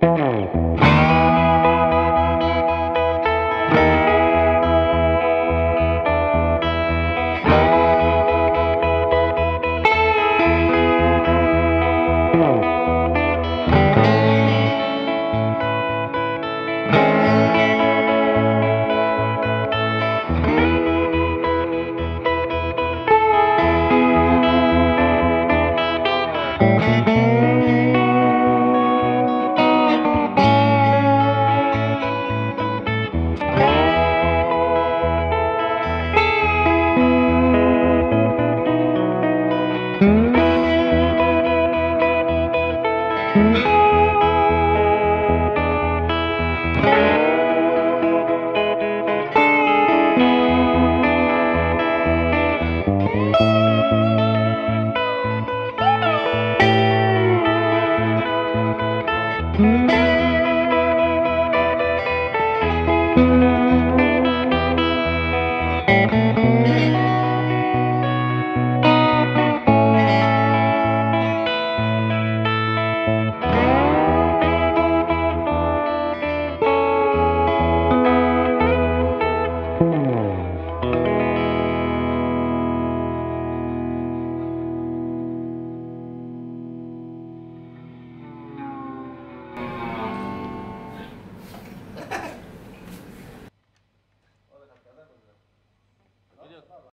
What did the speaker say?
thank mm -hmm. you Thank mm-hmm. you. Gracias.